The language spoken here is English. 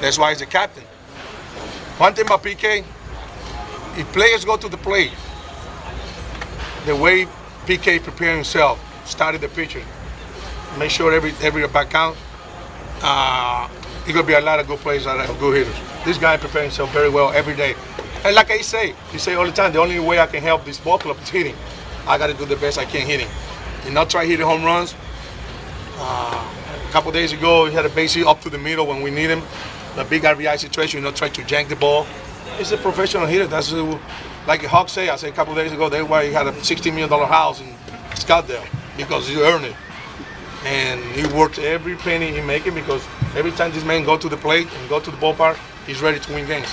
That's why he's the captain. One thing about PK, if players go to the plate, the way PK prepared himself, started the pitcher, make sure every every back count, uh, there's gonna be a lot of good players, a lot of good hitters. This guy preparing himself very well every day. And like I say, he say all the time, the only way I can help this ball club is hitting. I got to do the best I can hitting. And not try hitting home runs. Uh, a couple days ago, he had a base hit up to the middle when we need him. The big RBI situation, you know, try to jank the ball. He's a professional hitter. That's uh, like Hawk say. I said a couple days ago, that's why he had a $16 million house in Scottsdale because he earned it. And he worked every penny he making because every time this man go to the plate and go to the ballpark, he's ready to win games.